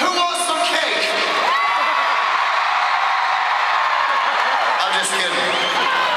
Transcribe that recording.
Who wants some cake? I'm just kidding.